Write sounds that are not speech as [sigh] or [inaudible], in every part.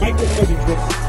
Microsoft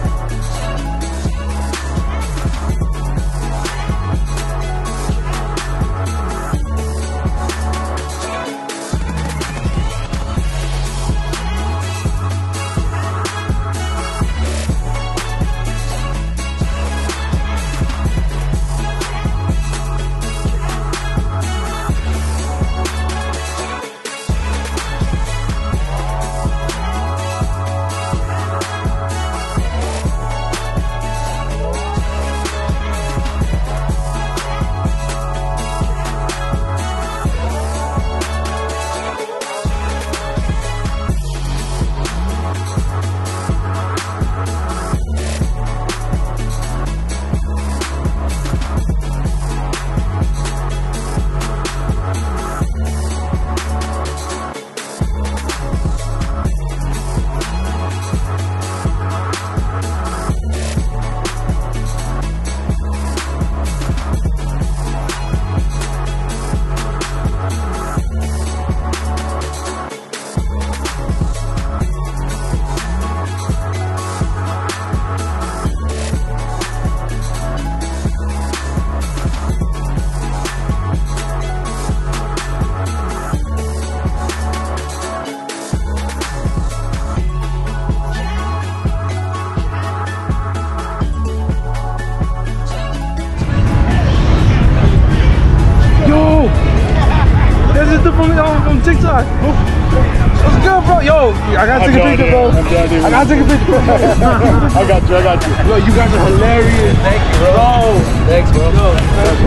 TikTok. What's good, bro? Yo, I gotta take a picture, bro. I gotta take a picture. [laughs] I got you, I got you. Yo, you guys are hilarious. Thank you, bro. Bro. Thanks, bro. Yo,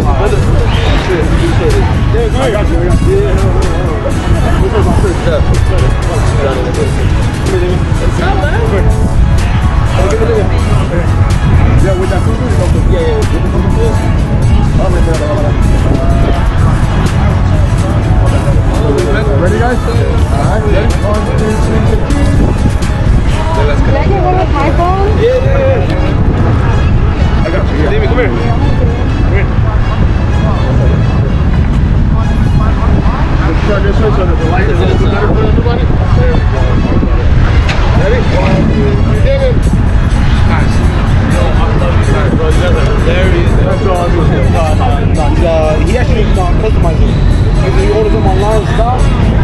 brother. Shit, appreciate it. Yeah, I got you, I got you. This is my. Yeah, with that food, yeah, yeah, with the food, yeah. this way so that the light is a little bit better for everybody. There we go. Ready? You did it. Nice. I love you guys, That's all Uh, he actually uh, customized it. He orders them online stuff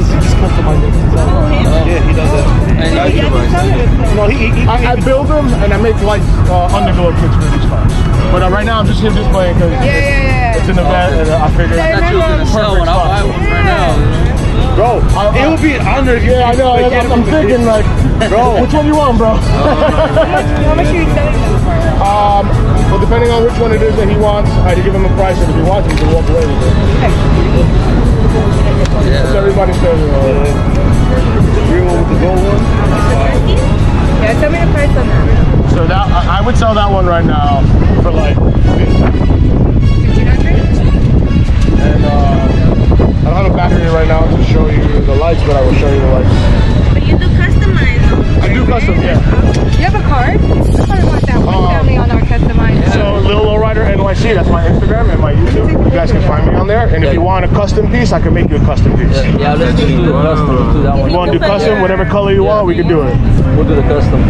because he just comes to my mix. So. Oh, him? Yeah, he does that. And he, he, no, he, he, I, I build them and I make like uh, underglow kits for these class. But uh, right now I'm just here just playing because yeah, yeah, yeah. it's in the vet okay. and uh, I figured I thought you was gonna right now. Bro, I, it would be an honor if you Yeah, I know. I'm, I'm thinking, like, bro, which one you want, bro? [laughs] How much are you selling them for? Um, well, depending on which one it is that he wants, I uh, you give him a price, and if he wants, he can walk away with it. Okay. That's everybody's favorite. uh, green one with the gold one. Yeah, tell me the price on that. So that I I would sell that one right now for like 1500 And uh, I don't have a battery right now to show you the lights, but I will show you the lights. But you do customize them. I do custom, yeah. You have a card? I probably want that one Um, family on our customized. So Lil NYC, that's my Instagram and my YouTube. You guys can find me on there. And if you want a custom piece, I can make you a custom piece. Yeah, let's do the custom. Let's do that You want to do custom, whatever color you want, we can do it. We'll do the custom.